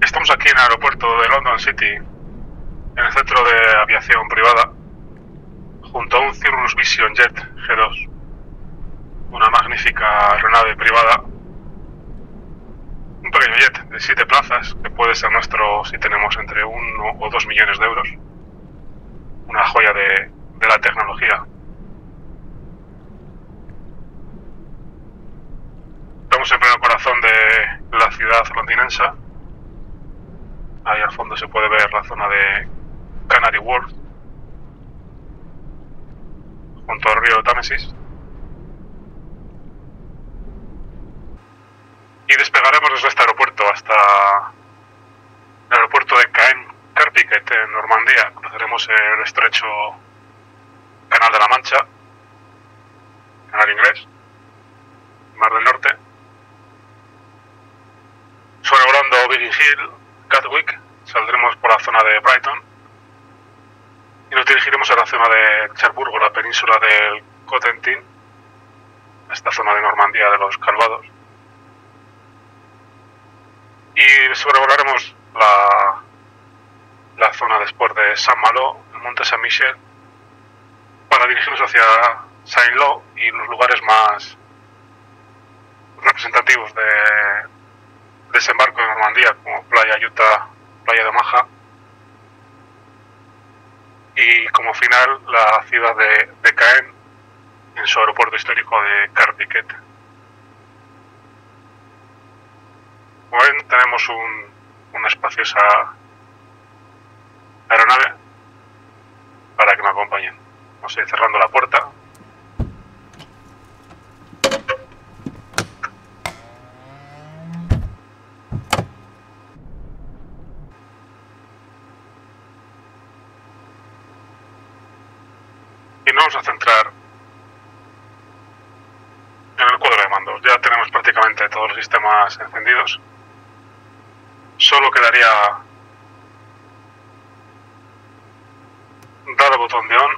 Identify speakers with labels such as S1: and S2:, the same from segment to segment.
S1: Estamos aquí en el aeropuerto de London City, en el centro de aviación privada, junto a un Cirrus Vision Jet G2, una magnífica aeronave privada, un pequeño jet de siete plazas que puede ser nuestro si tenemos entre uno o dos millones de euros, una joya de, la tecnología. Estamos en pleno ciudad londinense. Ahí al fondo se puede ver la zona de Canary Wharf, junto al río Támesis. Y despegaremos desde este aeropuerto hasta el aeropuerto de Caen Carpiquet, en Normandía. Cruzaremos el estrecho Canal de la Mancha, Canal Inglés, Mar del Norte sobrevolando Biggin Hill, Gatwick, saldremos por la zona de Brighton. Y nos dirigiremos a la zona de Cherburgo, la península del Cotentin, esta zona de Normandía de los Calvados. Y sobrevolaremos la, la zona después de San Malo, el monte San Michel, para dirigirnos hacia Saint-Lô y los lugares más representativos de, desembarco en Normandía, como Playa Utah, Playa de Maja. Y como final, la ciudad de, de Caen, en su aeropuerto histórico de Carpiquet. Como ven, tenemos un, una espaciosa aeronave para que me acompañen. Vamos a ir cerrando la puerta. y nos vamos a centrar en el cuadro de mandos. Ya tenemos prácticamente todos los sistemas encendidos. Solo quedaría dar el botón de on.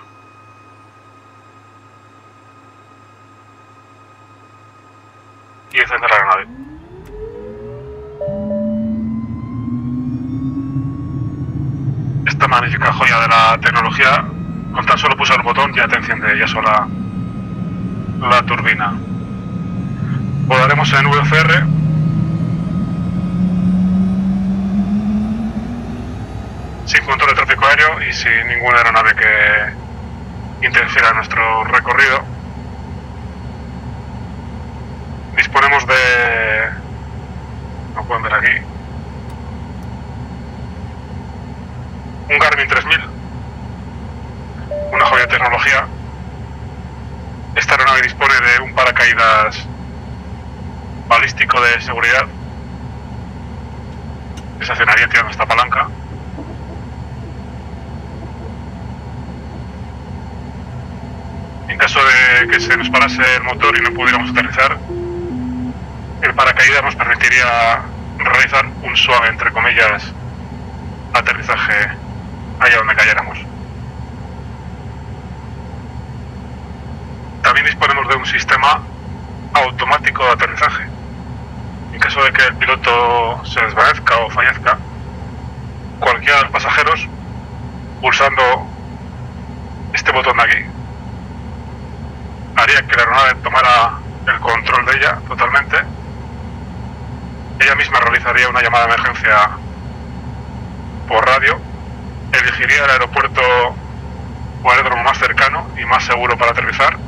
S1: Y encender la nave. Esta magnífica joya de la tecnología con tan solo pulsar el botón ya te enciende ya sola la turbina. Volaremos en VFR. Sin control de tráfico aéreo y sin ninguna aeronave que interfiera en nuestro recorrido. Disponemos de... No pueden ver aquí. Un Garmin 3000 una joya de tecnología. Esta aeronave dispone de un paracaídas balístico de seguridad se accionaría tirando esta palanca. En caso de que se nos parase el motor y no pudiéramos aterrizar, el paracaídas nos permitiría realizar un suave, entre comillas, aterrizaje allá donde cayéramos. También disponemos de un sistema automático de aterrizaje. Caso de que el piloto se desvanezca o fallezca, cualquiera de los pasajeros, pulsando este botón de aquí, haría que la aeronave tomara el control de ella totalmente. Ella misma realizaría una llamada de emergencia por radio, elegiría el aeropuerto o aeródromo más cercano y más seguro para aterrizar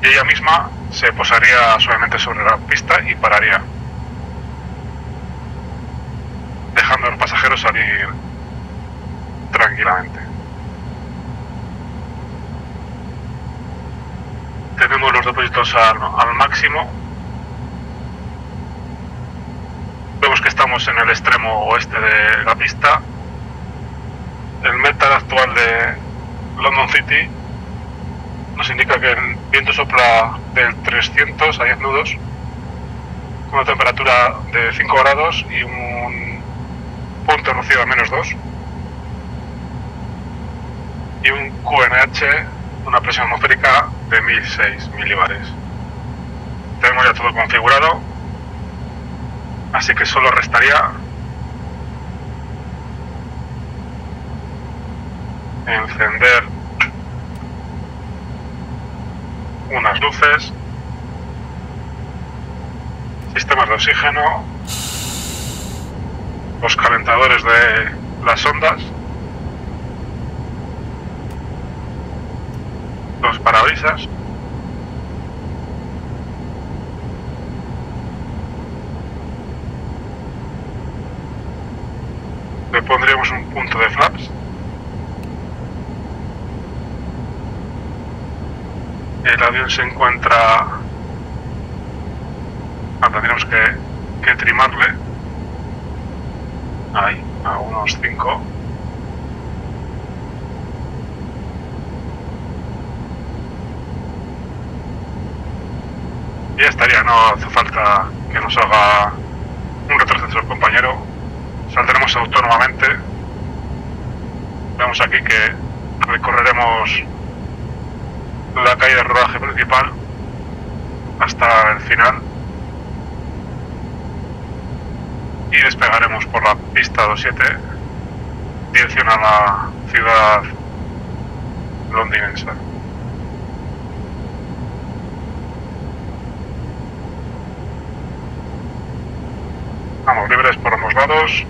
S1: y ella misma se posaría suavemente sobre la pista y pararía, dejando a los pasajeros salir tranquilamente. Tenemos los depósitos al, al máximo. Vemos que estamos en el extremo oeste de la pista. El metal actual de London City nos indica que el viento sopla del 300 a 10 nudos, con una temperatura de 5 grados y un punto rocío de menos 2, y un QNH, una presión atmosférica de 1006 milibares. Tenemos ya todo configurado Así que solo restaría encender unas luces, sistemas de oxígeno, los calentadores de las ondas, los parabrisas. Le pondríamos un punto de flaps. El avión se encuentra... Ah, tendríamos que, que trimarle. Ahí, a unos 5. Y ya estaría, no hace falta que nos haga un retroceso el compañero. Saldremos autónomamente. Vemos aquí que recorreremos la calle de rodaje principal hasta el final y despegaremos por la pista 27 dirección a la ciudad londinense. Vamos libres por ambos lados.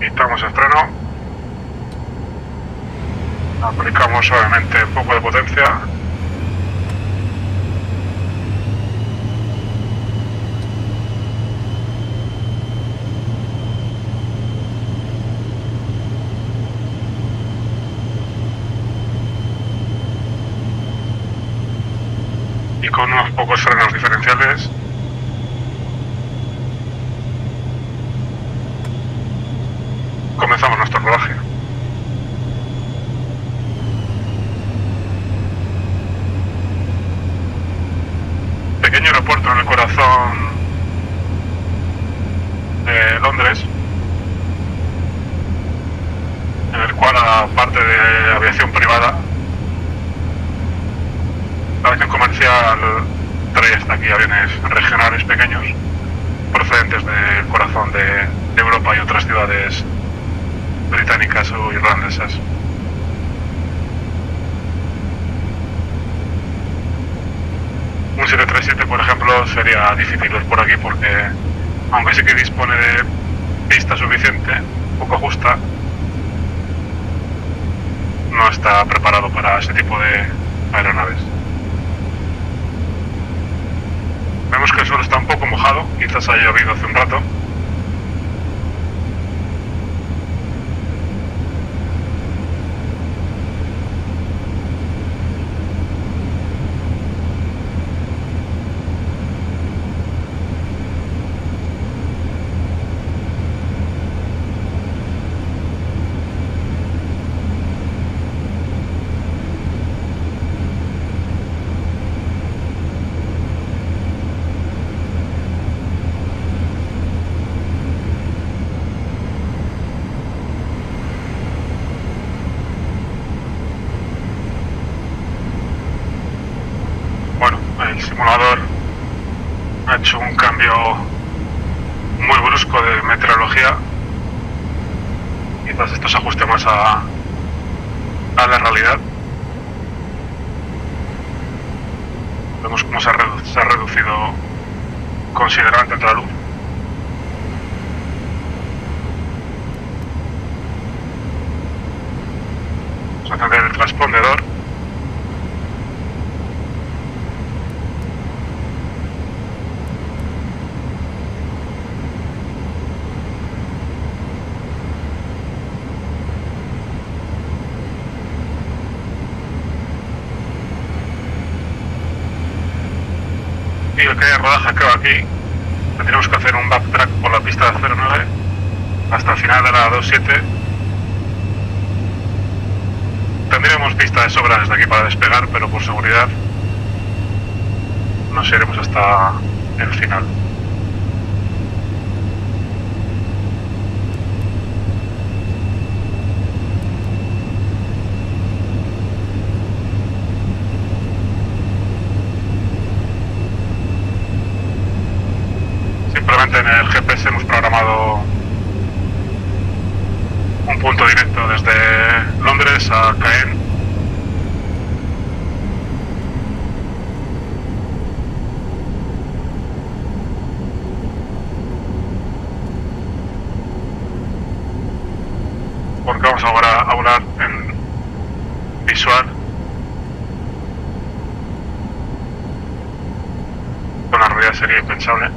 S1: Quitamos el freno. Aplicamos suavemente un poco de potencia. Con unos pocos frenos diferenciales comenzamos nuestro rodaje. Pequeño aeropuerto en el corazón de Londres, en el cual aparte de aviación privada, la aviación comercial trae hasta aquí aviones regionales pequeños procedentes del corazón de, de Europa y otras ciudades británicas o irlandesas. Un 737, por ejemplo, sería difícil ir por aquí porque, aunque sí que dispone de pista suficiente, poco justa, no está preparado para ese tipo de aeronaves. Vemos que el suelo está un poco mojado, quizás haya llovido hace un rato. Bueno, el simulador ha hecho un cambio muy brusco de meteorología. Quizás esto se ajuste más a, a la realidad. Vemos cómo se ha, se ha reducido considerablemente la luz. Vamos a encender el transpondedor. 7. Tendríamos pista de sobra desde aquí para despegar, pero por seguridad nos iremos hasta el final. Un punto directo desde Londres a Caen. Porque vamos ahora a hablar en visual. Una realidad sería impensable.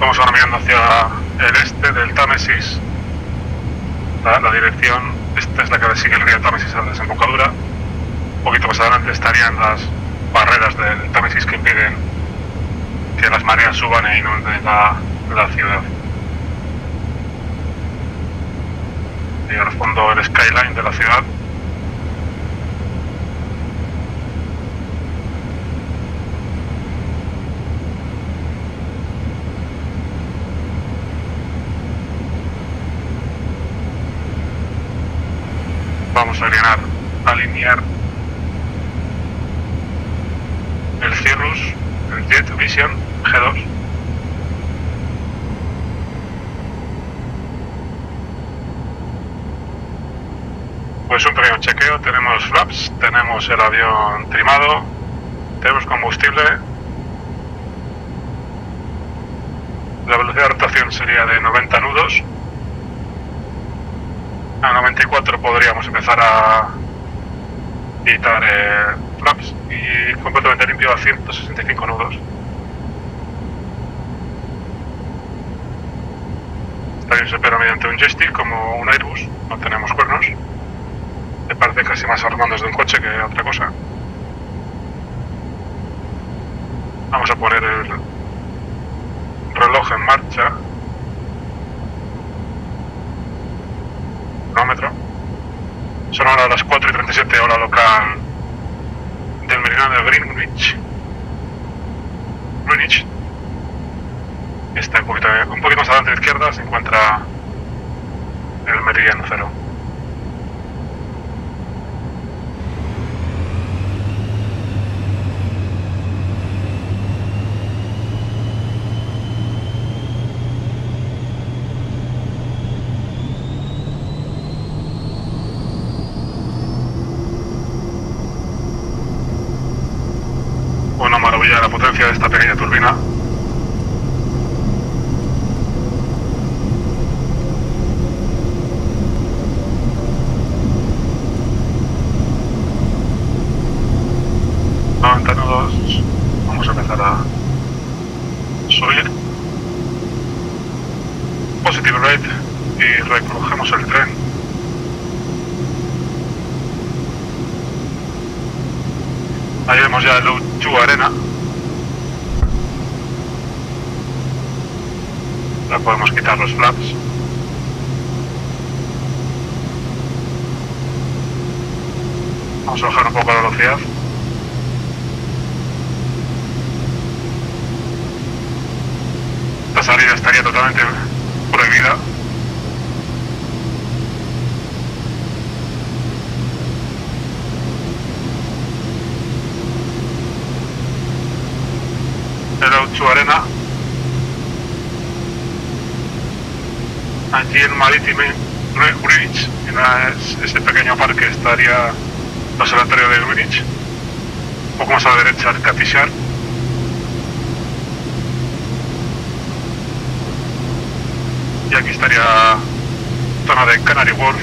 S1: Vamos ahora mirando hacia el este del Támesis. La, dirección, esta es la que sigue el río Támesis a la desembocadura. Un poquito más adelante estarían las barreras del Támesis que impiden que las mareas suban e inunden la, la ciudad. Y al fondo el skyline de la ciudad. Vamos a alinear, alinear el Cirrus, el Jet Vision G2. Pues un pequeño chequeo, tenemos flaps, tenemos el avión trimado, tenemos combustible. La velocidad de rotación sería de 90 nudos. A 94 podríamos empezar a quitar eh, flaps y completamente limpio a 165 nudos. Avión se opera mediante un joystick como un Airbus, no tenemos cuernos. Me parece casi más armandos de un coche que otra cosa. Vamos a poner el reloj en marcha. Son ahora las 4 y 37 hora local del meridiano de Greenwich. Greenwich. Está un poquito, un poquito más adelante a la izquierda se encuentra el meridiano cero. Una de esta pequeña turbina. Noventa nudos. Vamos a empezar a subir. Positive rate y recogemos el tren. Ahí vemos ya el U2 Arena. Ya los flaps. Vamos a bajar un poco la velocidad. Esta salida estaría totalmente Allí en Marítime Greenwich, en la- ese pequeño parque estaría el observatorio de Greenwich. Un poco más a la derecha el Catishar. Y aquí estaría zona de Canary Wharf.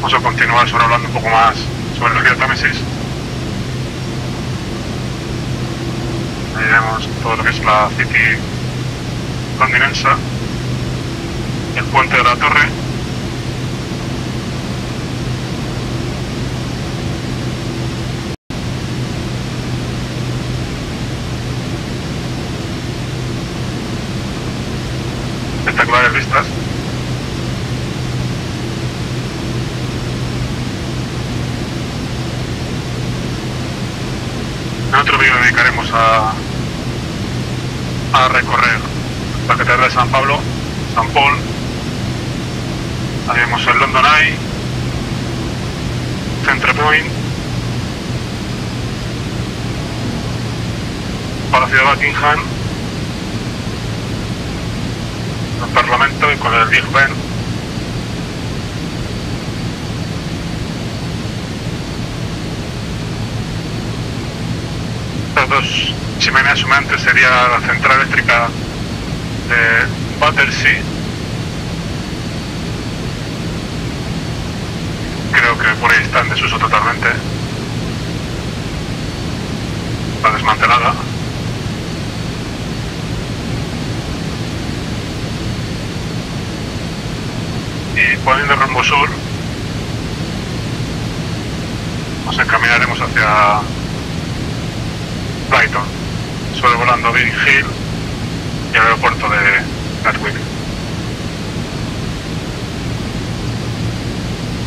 S1: Vamos a continuar sobre hablando un poco más sobre el río Támesis. Vemos todo lo que es la City londinense. El Puente de la Torre. Espectaculares vistas. En otro vídeo dedicaremos a, a recorrer la Catedral de San Pablo, San Paul. Ahí vemos el London Eye, Centre Point, Buckingham, el Parlamento y con el Big Ben. Estas dos chimeneas humeantes sería la central eléctrica de Battersea. Creo que por ahí está en desuso totalmente. Está desmantelada. Y poniendo rumbo sur, nos encaminaremos hacia Brighton, sobrevolando Big Hill y el aeropuerto de Gatwick.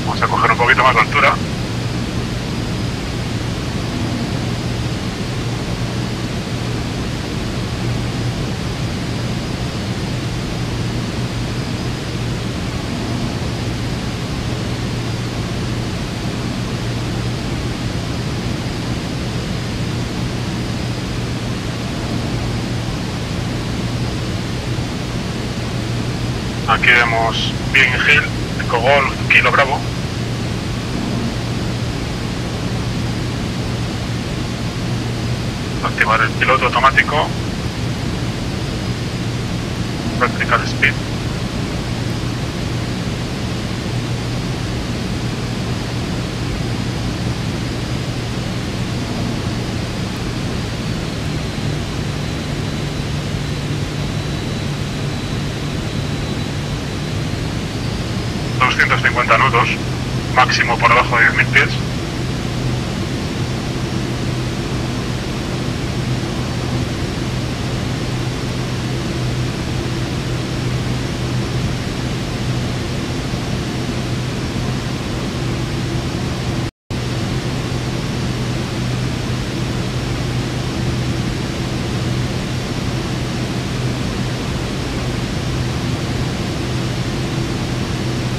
S1: Vamos a coger un poquito más de altura. Aquí vemos Big Hill, Eco Golf, Kilo Bravo. Activar el piloto automático. Vertical Speed. ...250 nudos... ...máximo por debajo de 10.000 pies...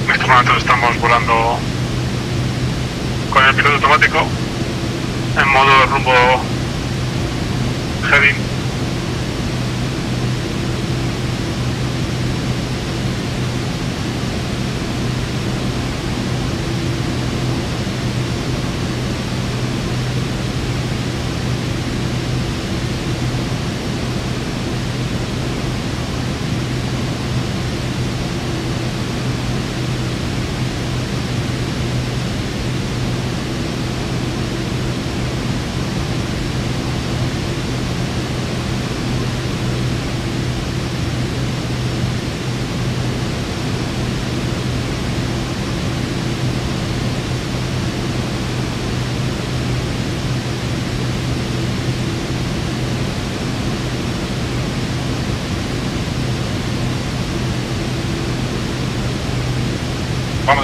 S1: En estos momentos estamos volando con el piloto automático en modo rumbo heading.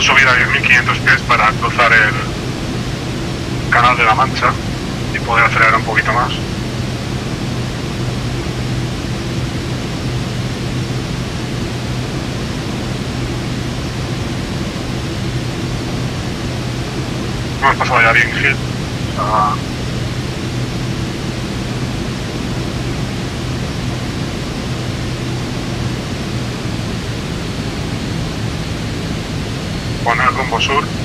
S1: A subir a 10.500 pies para cruzar el canal de la Mancha y poder acelerar un poquito más. Hemos pasado ya bien Hill. Poner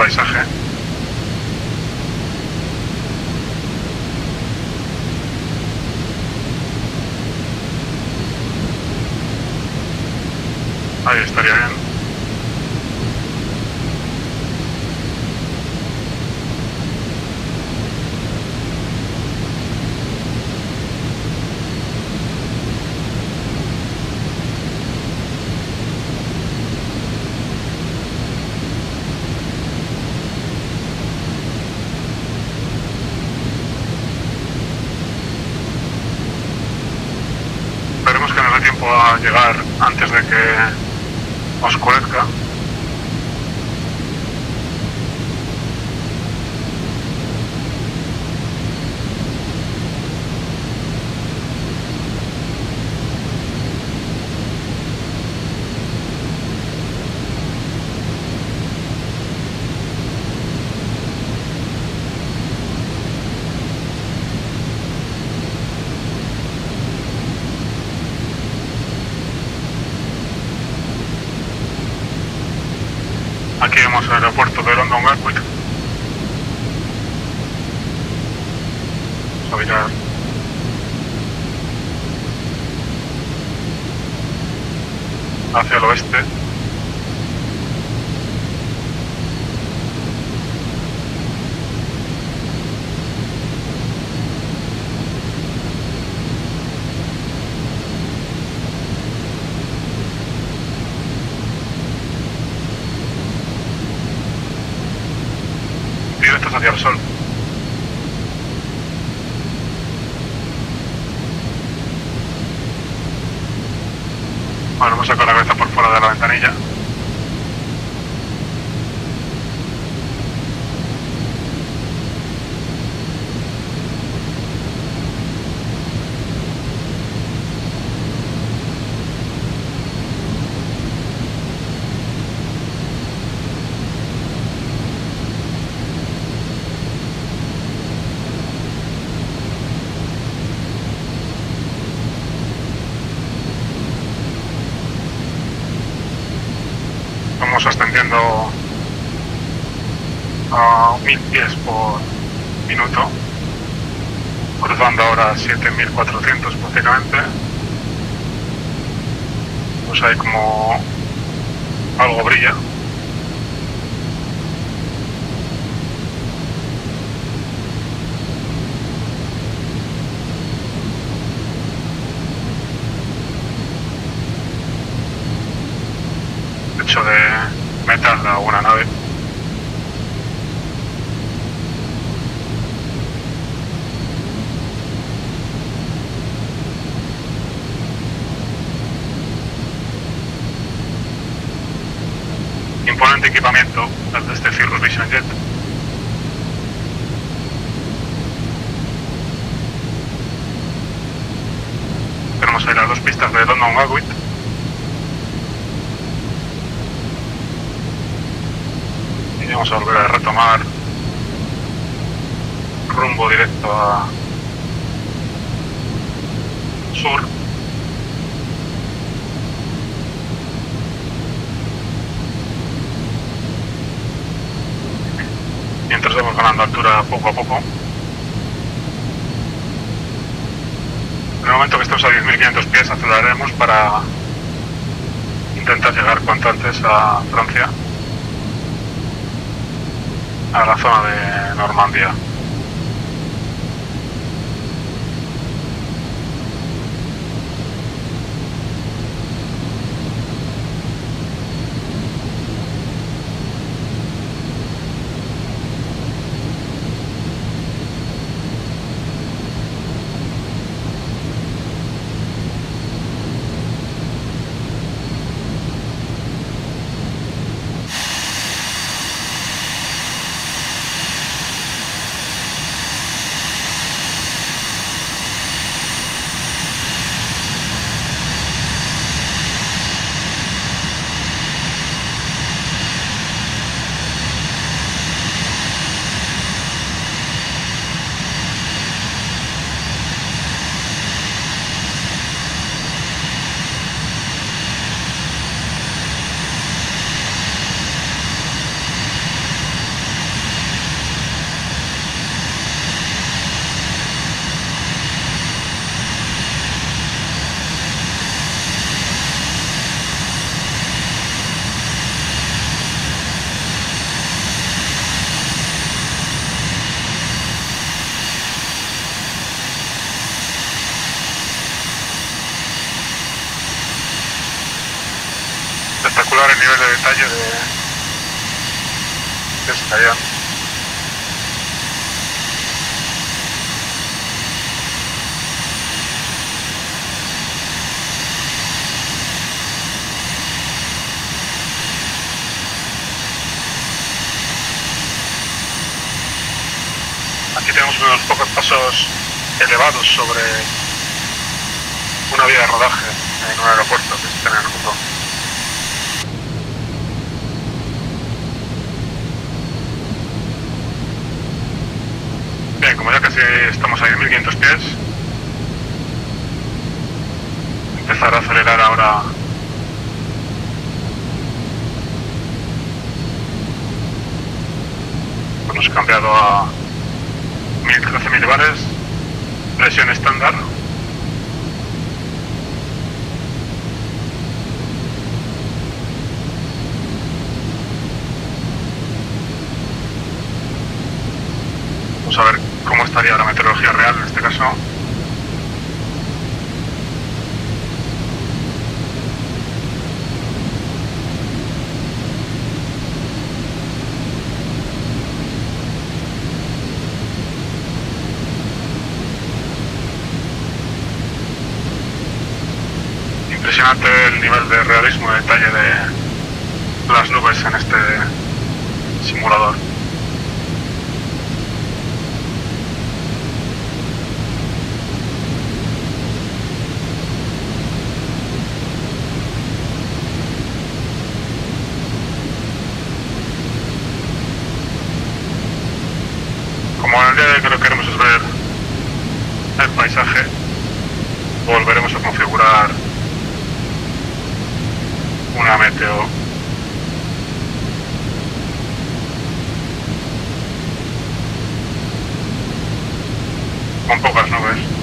S1: paisaje. Ahí estaría bien. Antes de que oscurezca. Aquí vemos el aeropuerto de London Gatwick. Vamos a mirar. Hacia el oeste. hacia el sol. Bueno, vamos a sacar la cabeza por fuera de la ventanilla. ascendiendo a mil pies por minuto, ahora 7400 prácticamente. Pues hay como algo brilla. hecho de metal a una nave. Imponente equipamiento de este Cirrus Vision Jet. Tenemos ahí las dos pistas de London Gatwick. vamos a volver a retomar rumbo directo a sur. Mientras vamos ganando altura poco a poco. En el momento que estemos a 10.500 pies aceleraremos para intentar llegar cuanto antes a Francia a la zona de Normandía. De de, avión. Aquí tenemos unos pocos pasos elevados sobre una vía de rodaje en un aeropuerto que existe en el mundo. Como ya casi estamos a 10.500 pies, empezar a acelerar ahora hemos cambiado a 1013 milibares, presión estándar. Vamos a ver cómo estaría la meteorología real en este caso. Impresionante el nivel de realismo y detalle de las nubes en este simulador. Como en el día de hoy lo que queremos es ver el paisaje, volveremos a configurar una meteo con pocas nubes.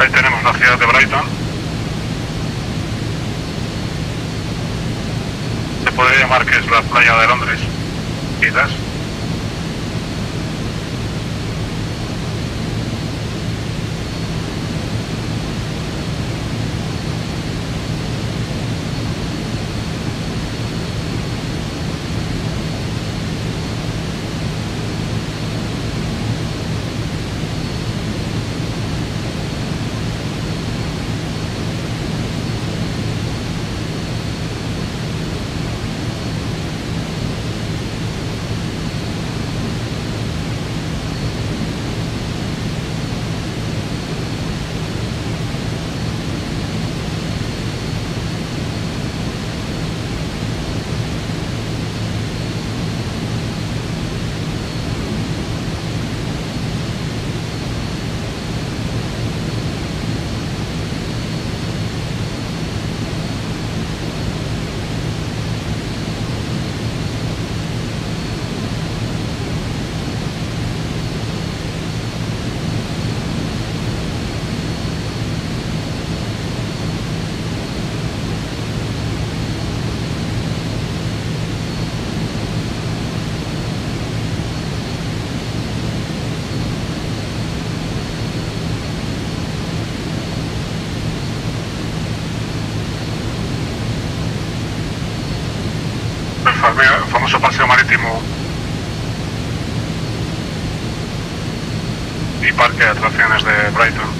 S1: Ahí de Brighton. Se podría llamar que es la playa de Londres, quizás. Paseo marítimo. Y parque de atracciones de Brighton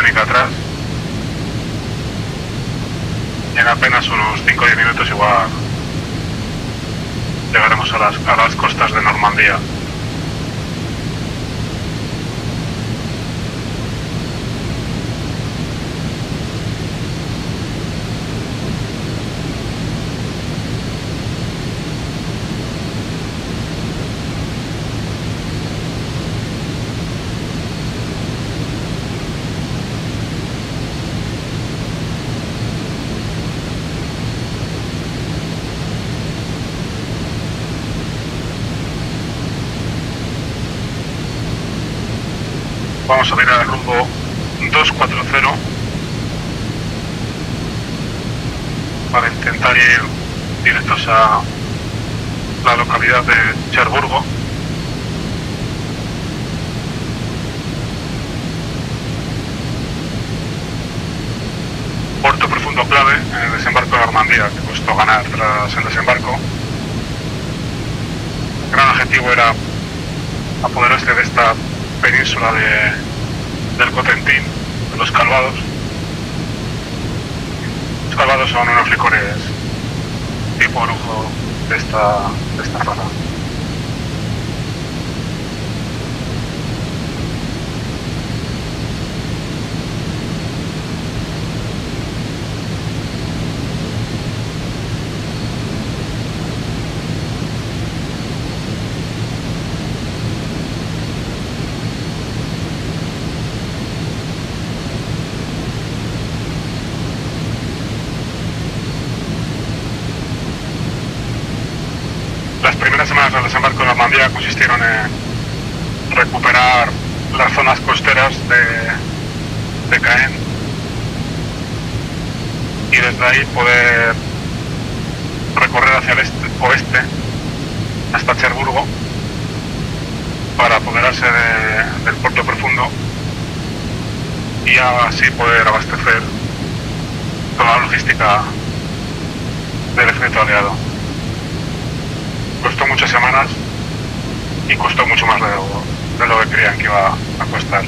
S1: británica atrás. Y en apenas unos 5 o 10 minutos igual llegaremos a las, a las costas de Normandía. Vamos a mirar el rumbo 240 para intentar ir directos a la localidad de Cherburgo. Puerto profundo clave en el desembarco de Normandía, que costó ganar tras el desembarco. El gran objetivo era apoderarse de esta península de, del Cotentín, los Calvados. Los Calvados son unos licores tipo lujo de esta, de esta zona. Las primeras semanas del consistieron en recuperar las zonas costeras de, de Caen. Y desde ahí poder recorrer hacia el este, oeste hasta Cherburgo para apoderarse de- del puerto profundo y así poder abastecer toda la logística del ejército aliado. Costó muchas semanas y costó mucho más de lo, de lo que creían que iba a costar.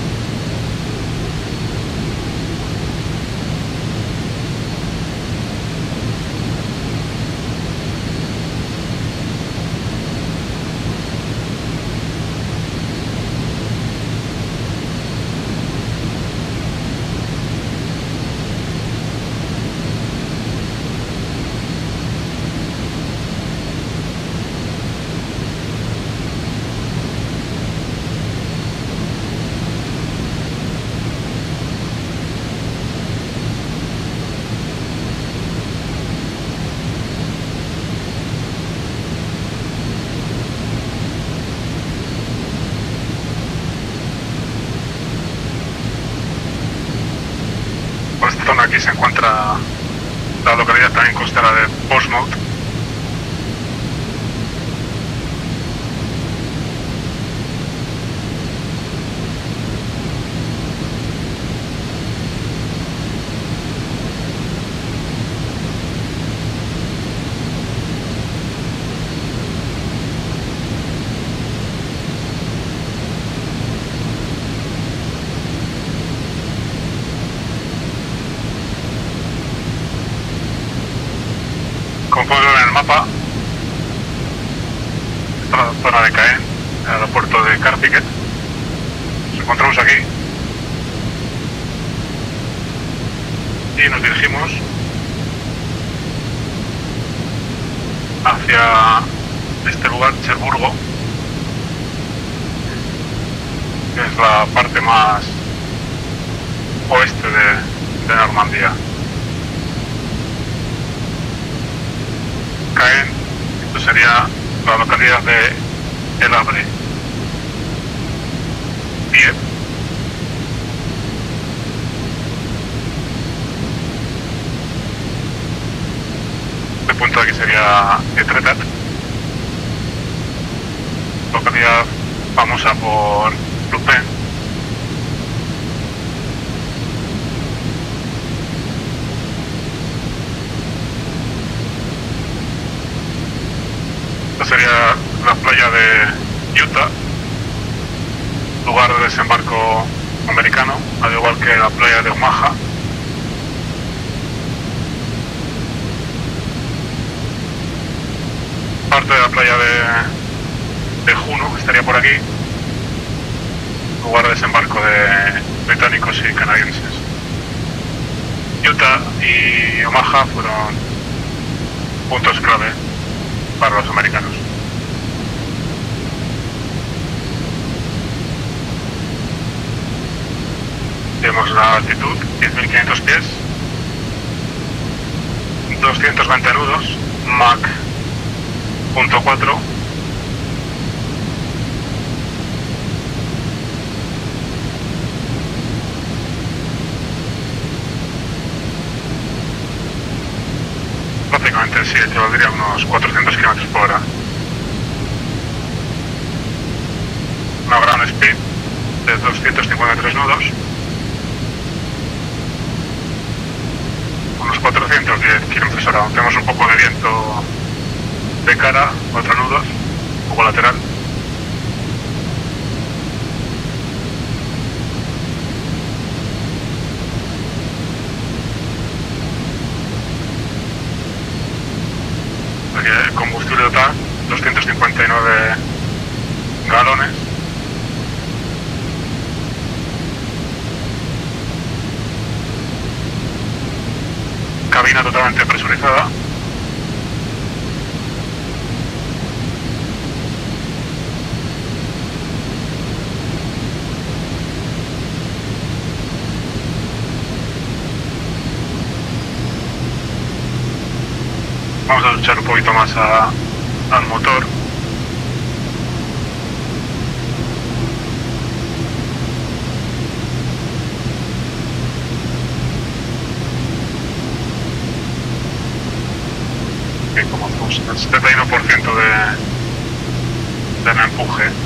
S1: Por esta zona aquí se encuentra la localidad también costera de Portsmouth. Como pueden ver en el mapa, esta es la zona de Caen, el aeropuerto de Carpiquet. Nos encontramos aquí y nos dirigimos hacia este lugar, Cherburgo, que es la parte más oeste de, de Normandía. Esto sería la localidad de El Abre. Bien. El punto aquí sería Etretat, localidad famosa por Lupin. Esta sería la playa de Utah, lugar de desembarco americano, al igual que la playa de Omaha. Parte de la playa de, de Juno estaría por aquí, lugar de desembarco de británicos y canadienses. Utah y Omaha fueron puntos clave para los americanos. Tenemos la altitud, 10.500 pies, 220 nudos, Mach .4 prácticamente sí, valdría unos 400 km por hora. Una gran speed de 253 nudos. Unos 410 km hora. Tenemos un poco de viento de cara, cuatro nudos, un poco lateral. el combustible total 259 galones cabina totalmente presurizada vamos a luchar un poquito más al motor que como pues, el 71% de, del empuje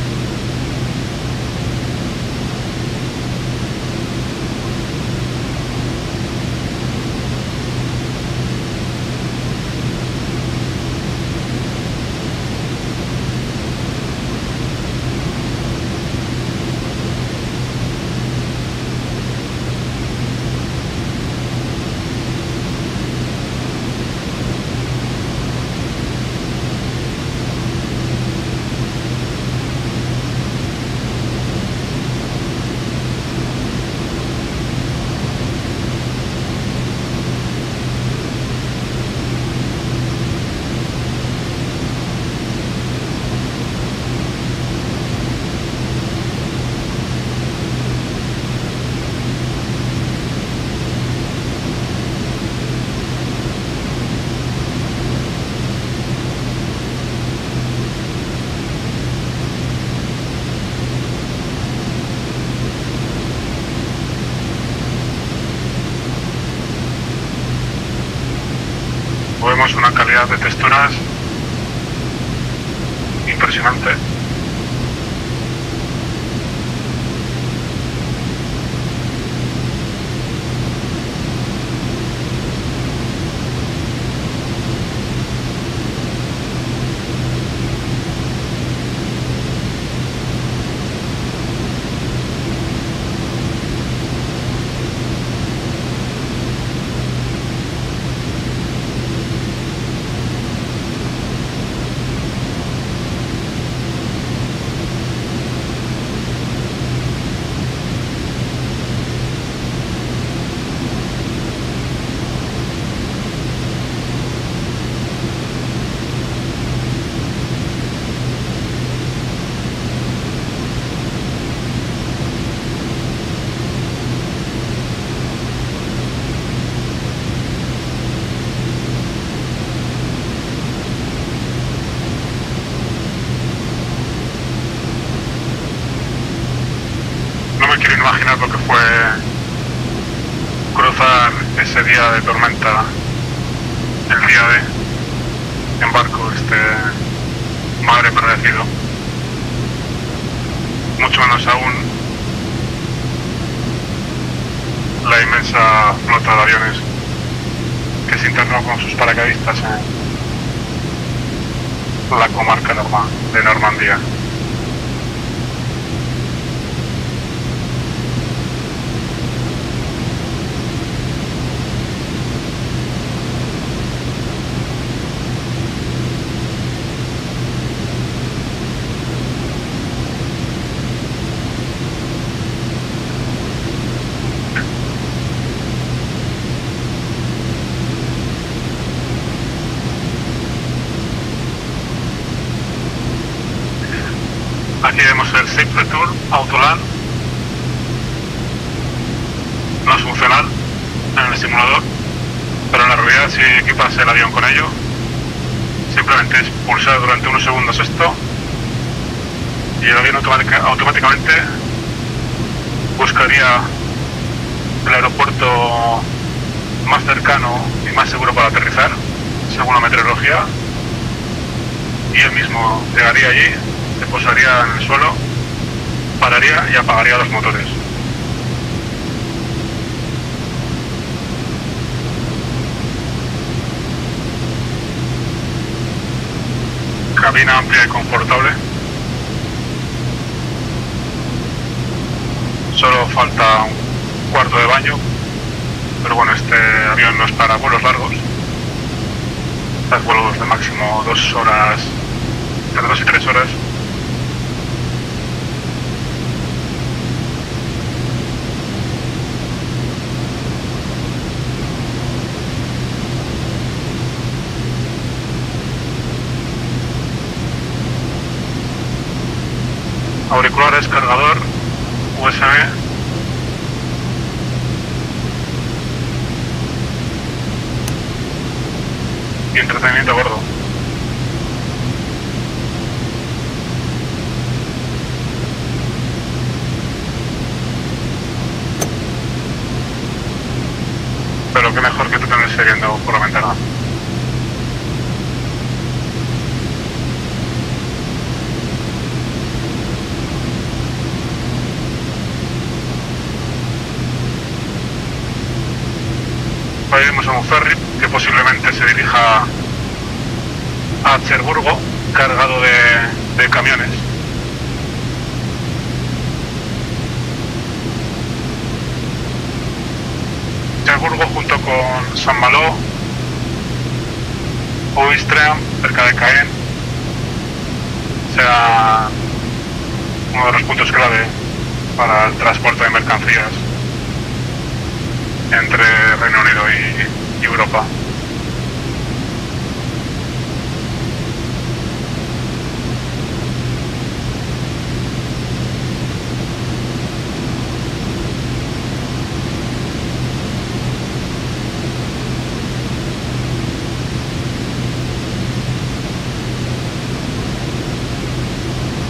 S1: vemos una calidad de texturas impresionante. Imaginar lo que fue cruzar ese día de tormenta, el día de embarco, este madre predecido. Mucho menos aún la inmensa flota de aviones que se internó con sus paracaidistas en la comarca de Normandía. Aquí vemos el Safe Return Autoland. No es funcional en el simulador, pero en la realidad si equipas el avión con ello, simplemente es pulsar durante unos segundos esto y el avión automáticamente buscaría el aeropuerto más cercano y más seguro para aterrizar, según la meteorología, y él mismo llegaría allí, se posaría en el suelo, pararía y apagaría los motores. Cabina amplia y confortable. Solo falta un cuarto de baño, pero bueno, este avión no es para vuelos largos. Es vuelos de máximo dos horas, entre dos y tres horas. Cargador, USB. Entretenimiento a bordo. Pero qué mejor que tú te viendo por la iremos a un ferry que posiblemente se dirija a Cherburgo cargado de, camiones. Cherburgo junto con San Malo o Istria, cerca de Caen, será uno de los puntos clave para el transporte de mercancías entre Reino Unido y, Europa.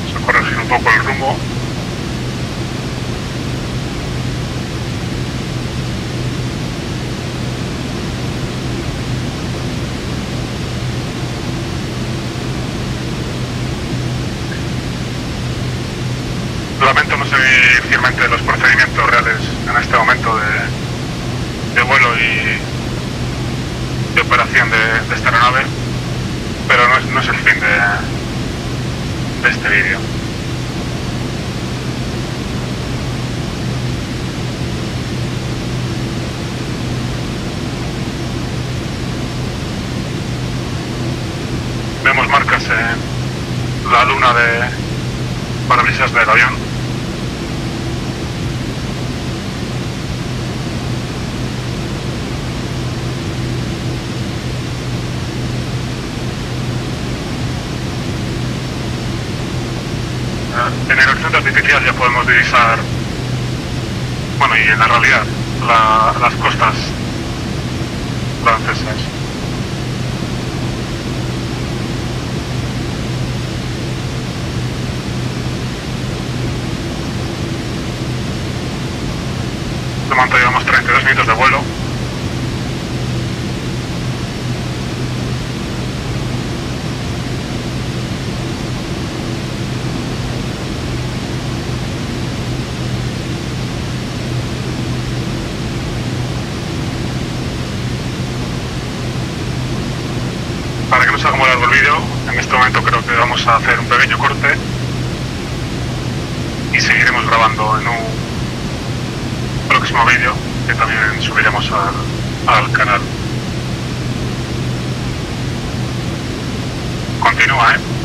S1: Vamos a corregir un poco el rumbo. Lamento no seguir fielmente los procedimientos reales en este momento de, de vuelo y de operación de, de esta aeronave, pero no es, no es el fin de, de este vídeo. Vemos marcas en la luna de parabrisas del avión. En el horizonte artificial ya podemos divisar, bueno, y en la realidad, la- las costas francesas. De momento llevamos 32 minutos de vuelo. Para que no se haga muy largo el vídeo, en este momento creo que vamos a hacer un pequeño corte y seguiremos grabando en un próximo vídeo que también subiremos al, al canal. Continúa, ¿eh?